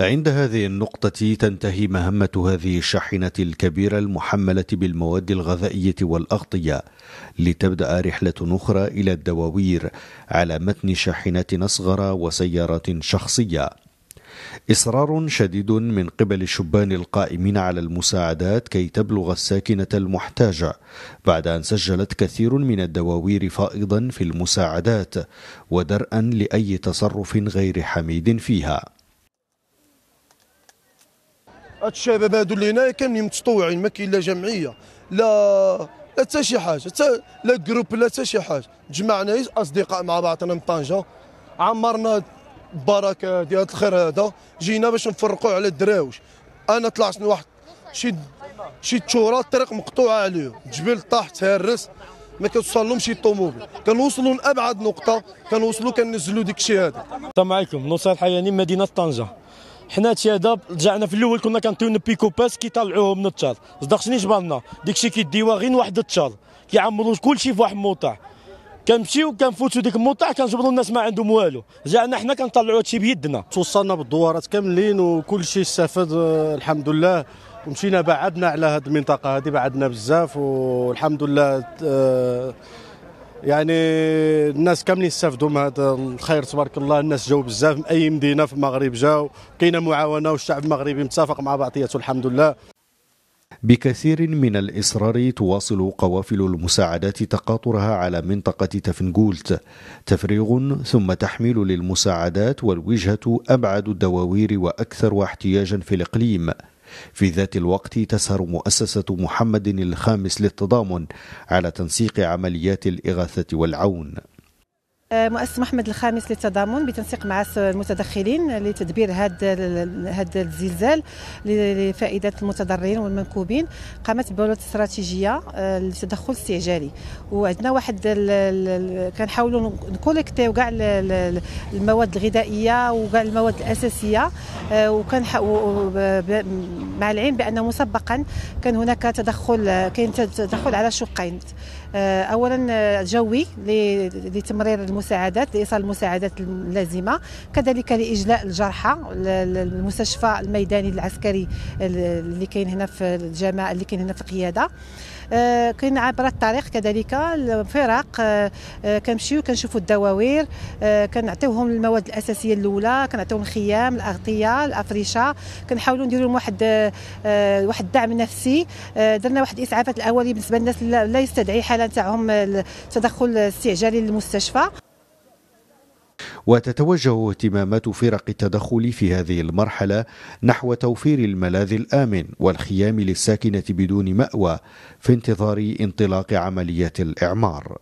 عند هذه النقطة تنتهي مهمة هذه الشاحنة الكبيرة المحملة بالمواد الغذائية والأغطية لتبدأ رحلة أخرى إلى الدواوير على متن شاحنات أصغر وسيارات شخصية. إصرار شديد من قبل الشبان القائمين على المساعدات كي تبلغ الساكنة المحتاجة بعد أن سجلت كثير من الدواوير فائضا في المساعدات ودرءا لأي تصرف غير حميد فيها. هاد الشباب هادو اللي هنايا كاملين متطوعين ما كاين لا جمعية لا لا حتى شي حاجة حتى لا groupe لا حتى شي حاجة. تجمعنا أصدقاء مع بعضنا من طنجة. عمرنا البركة ديال الخير هذا. جينا باش نفرقوا على الدراوش. أنا طلعت من واحد شي شي تشوره الطريق مقطوعه عليه. الجبل طاح تهرس ما كتوصل لهم شي طوموبيل. كنوصلوا لأبعد نقطة كنوصلوا كنزلوا ديك الشيء هذا. السلام عليكم. نصير حياني مدينة طنجة. حنا هذا رجعنا في الأول كنا كنعطيو بيكو باس كيطلعوه من التشار صدق شنو جبرنا داكشي كيديوها غير واحد التشار كيعمروا كلشي في واحد الموطع. كنمشيو كنفوتوا ديك الموطع كنجبروا الناس ما عندهم والو. رجعنا حنا كنطلعوا هادشي بيدنا. توصلنا بالدوارات كاملين وكل شيء استفاد آه، الحمد لله ومشينا بعدنا على هذه المنطقة هذه بعدنا بزاف. والحمد لله آه، يعني الناس كاملين استافدوا من هذا الخير تبارك الله. الناس جاوا بزاف من أي مدينة في المغرب جاوا كاينة معاونة والشعب المغربي متفق مع بعضياته الحمد لله. بكثير من الإصرار تواصل قوافل المساعدات تقاطرها على منطقة تفنجولت تفريغ ثم تحميل للمساعدات والوجهة أبعد الدواوير وأكثر احتياجا في الإقليم. في ذات الوقت تسهر مؤسسة محمد الخامس للتضامن على تنسيق عمليات الإغاثة والعون. مؤسسة محمد الخامس للتضامن بتنسيق مع المتدخلين لتدبير هذا هذا الزلزال لفائدة المتضررين والمنكوبين قامت بجولة استراتيجية آه، للتدخل استعجالي وعندنا واحد كنحاولوا نكوليكتيو كاع المواد الغذائية وكاع المواد الأساسية آه، وكان مع العلم بأن مسبقا كان هناك تدخل كاين تدخل على شقين. آه، اولا جوي لتمرير المساعدات لإيصال المساعدات اللازمة. كذلك لإجلاء الجرحى المستشفى الميداني العسكري اللي كاين هنا في الجامعة اللي كاين هنا في القياده آه، كاين عبر الطريق كذلك الفرق آه، آه، كنمشيو كنشوفوا الدواوير كنعطيوهم المواد الأساسية الأولى كنعطيوهم الخيام الأغطية الأفرشة. كنحاولوا نديروا لهم واحد واحد الدعم نفسي. درنا واحد الإسعافات الأولية بالنسبة للناس لا يستدعي حالة تاعهم التدخل الاستعجالي للمستشفى. وتتوجه اهتمامات فرق التدخل في هذه المرحلة نحو توفير الملاذ الآمن والخيام للساكنة بدون مأوى في انتظار انطلاق عمليات الإعمار.